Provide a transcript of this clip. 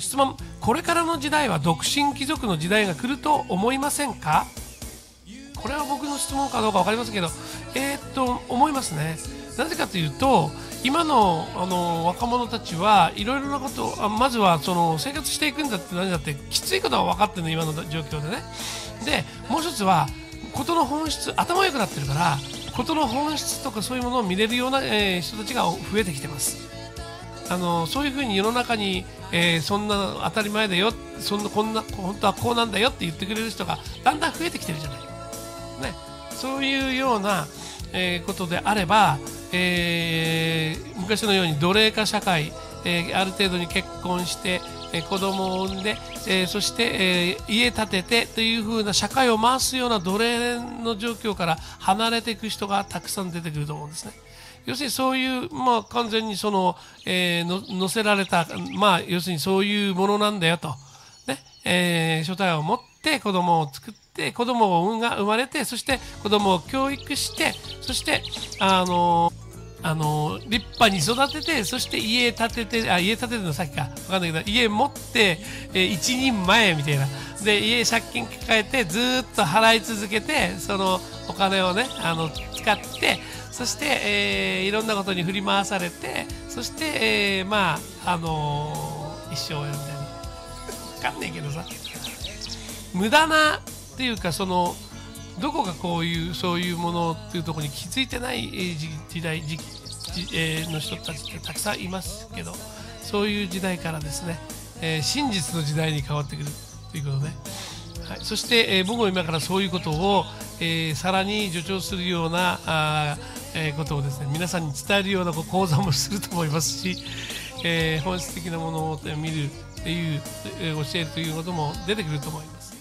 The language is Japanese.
質問。これからの時代は独身貴族の時代が来ると思いませんか？これは僕の質問かどうか分かりませんけど。えー、っと思いますね。なぜかというと今のあの若者たちはいろいろなことあまずはその生活していくんだって何だってきついことは分かってるの今の状況でね。でもう一つは事の本質頭良くなってるから事の本質とかそういうものを見れるような、えー、人たちが増えてきてます。あのそういうふうに世の中に、えー、そんな当たり前だよそんなこんな本当はこうなんだよって言ってくれる人がだんだん増えてきてるじゃない、ね、そういうような、えー、ことであれば、えー、昔のように奴隷化社会、えー、ある程度に結婚して、えー、子供を産んで、え、そして、え、家建ててというふうな社会を回すような奴隷の状況から離れていく人がたくさん出てくると思うんですね。要するにそういう、まあ、完全にその、えー、乗せられた、まあ、要するにそういうものなんだよと、ねえー、初体を持って子供を作って子供をが生まれてそして子供を教育してそしてあのあの立派に育ててそして家建ててあ家建てるのさっきか。分かんないけど家持って、えー、一人前みたいな。で家借金抱えてずっと払い続けてそのお金をねあの使ってそして、えー、いろんなことに振り回されてそして、えー、まああのー、一生やみたいな。分かんないけどさ。無駄なっていうかそのどこがこういうそういうものっていうところに気づいてない時代時、えー、の人たちってたくさんいますけどそういう時代からですね、えー、真実の時代に変わってくるということで、はい、そして、えー、僕も今からそういうことを、えー、さらに助長するようなあ、えー、ことをですね皆さんに伝えるような講座もすると思いますし、えー、本質的なものを見るっていう、えー、教えるということも出てくると思います。